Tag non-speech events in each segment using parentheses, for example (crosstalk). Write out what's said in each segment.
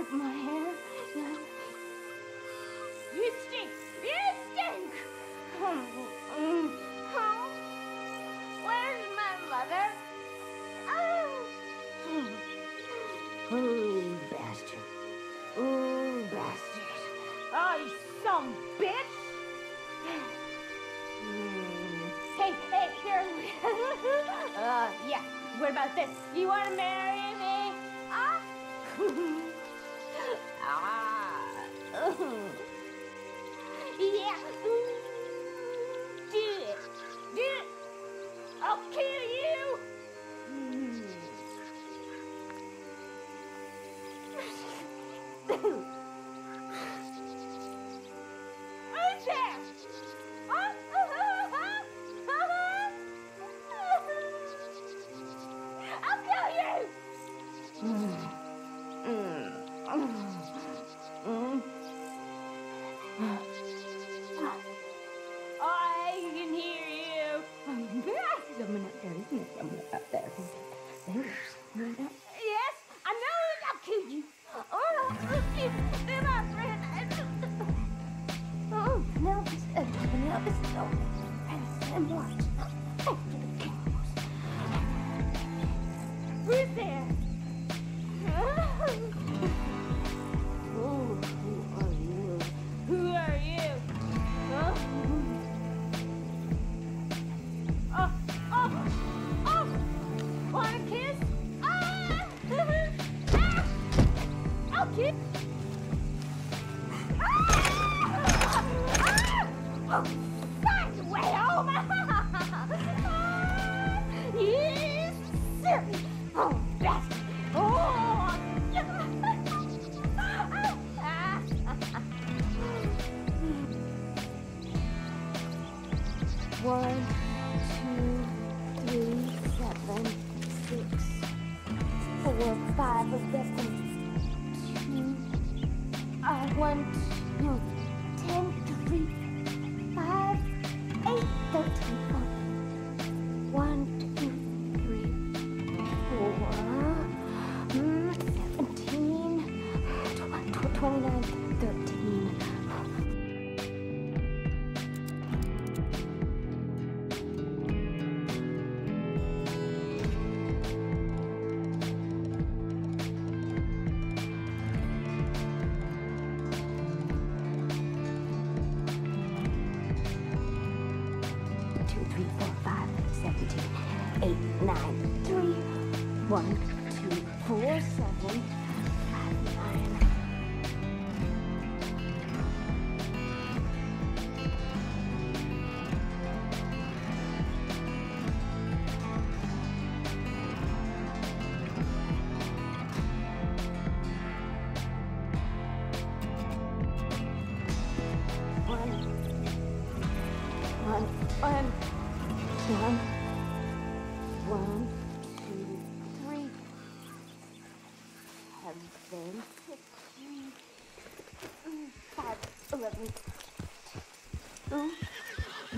like my hair? You stink! You stink! Huh? Where's my mother? Oh! Oh, bastard. Oh, bastard. Oh, you some bitch! Hmm. Hey, hey, here. (laughs) uh, yeah, what about this? You want to marry me? Ah! (laughs) won't.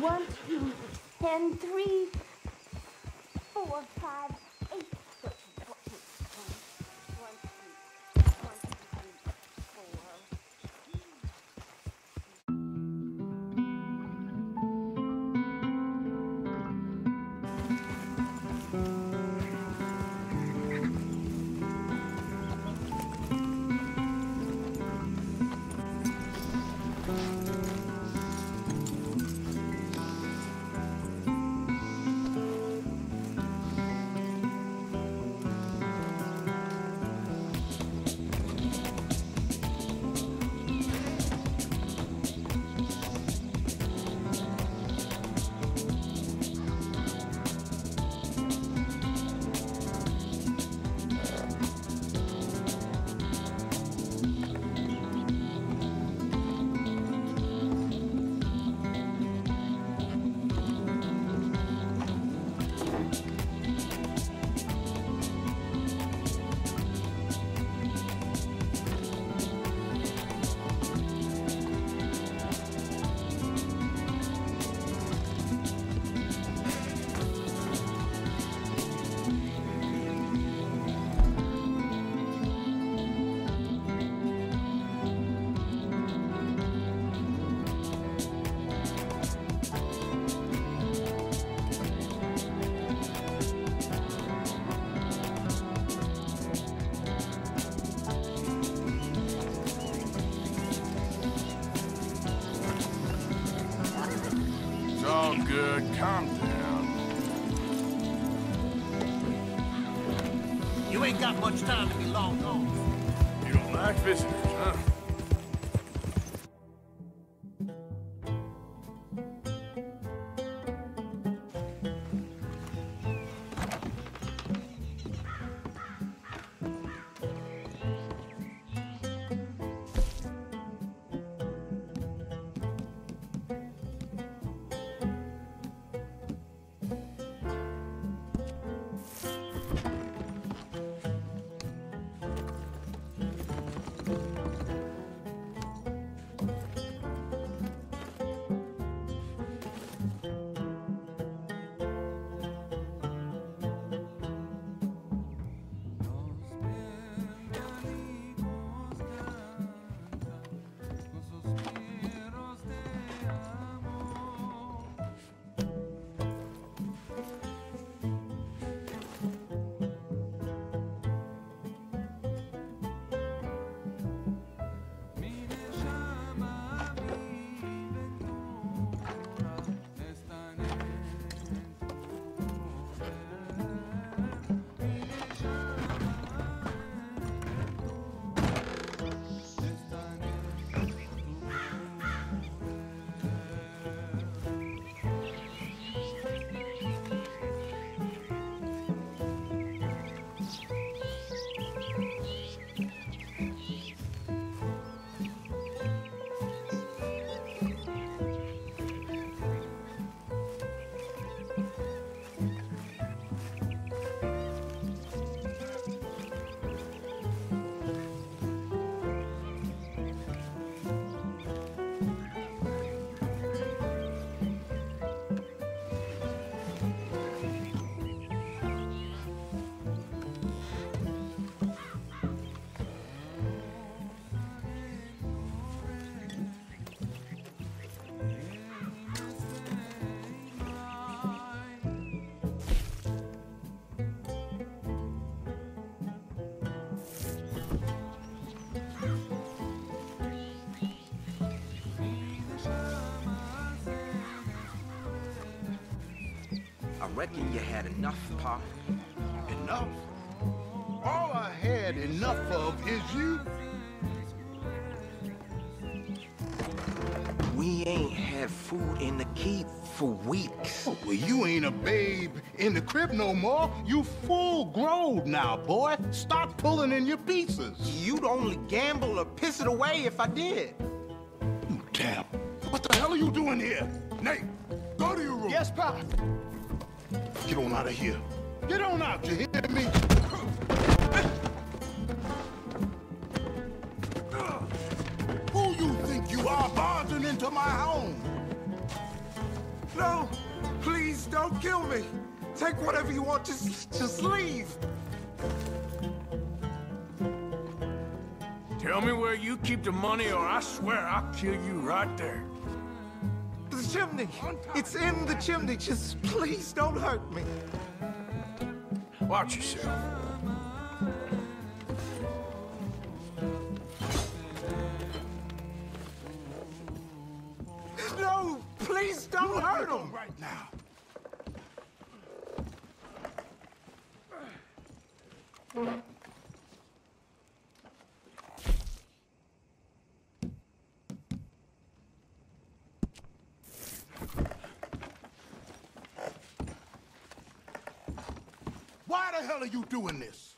One, two, ten, three. Calm down. You ain't got much time to be long gone. You don't like visitors, huh? Reckon you had enough, Pop. Enough? All I had enough of is you. We ain't had food in the keep for weeks. Oh, well, you ain't a babe in the crib no more. You full grown now, boy. Stop pulling in your pieces. You'd only gamble or piss it away if I did. Damn. What the hell are you doing here? Nate, go to your room. Yes, Pop. Get on out of here. Get on out, you hear me? Who you think you are barging into my home? No, please don't kill me. Take whatever you want, just, just leave. Tell me where you keep the money or I swear I'll kill you right there. Chimney. It's in the chimney. Just please don't hurt me. Watch yourself. No, please don't hurt him. hell are you doing this?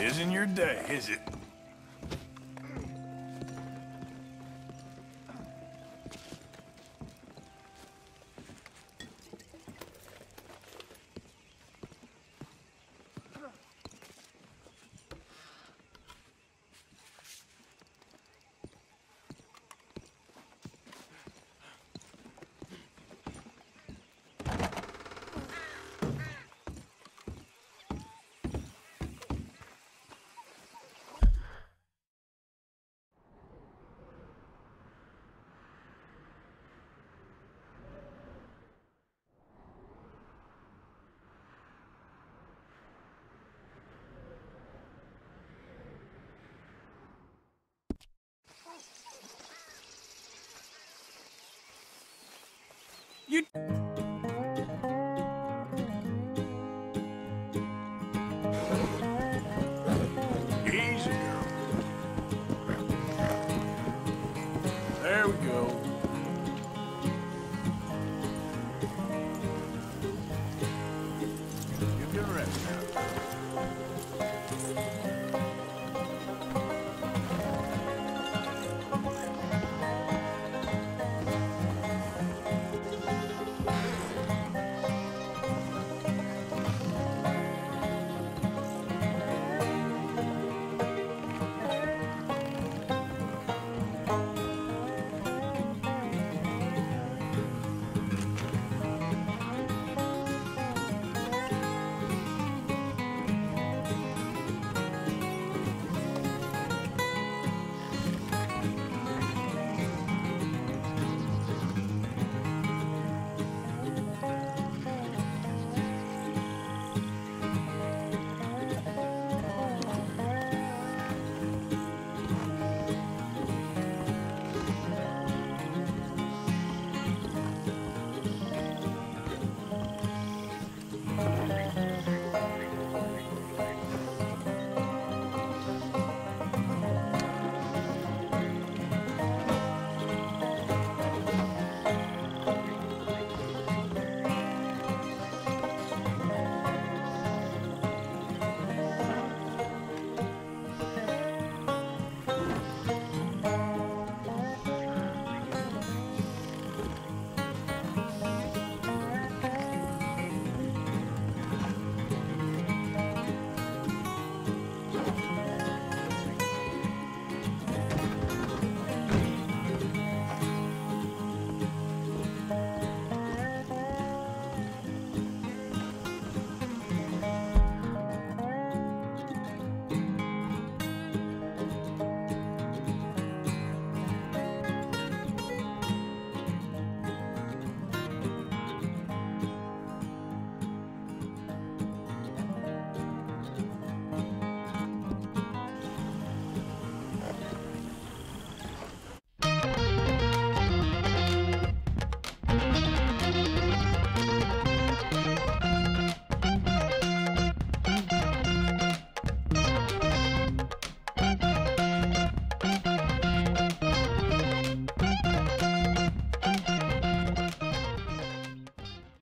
Isn't your day, is it? You.